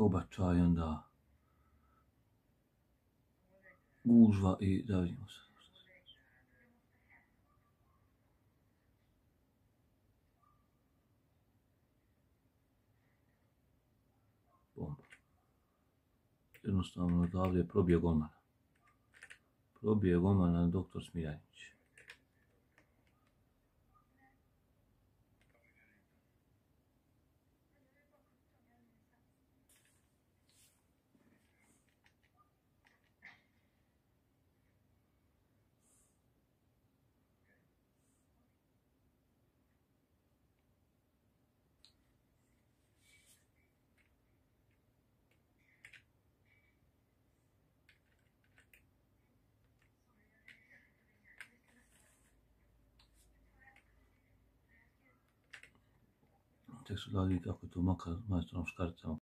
obačaj, onda gužva i da vidimo se. Bomba. Jednostavno odavde je probio golmana. Probio je golmana doktor Smiljanić. tekstu dla nich, a w końcu mokre, mając którą szkartę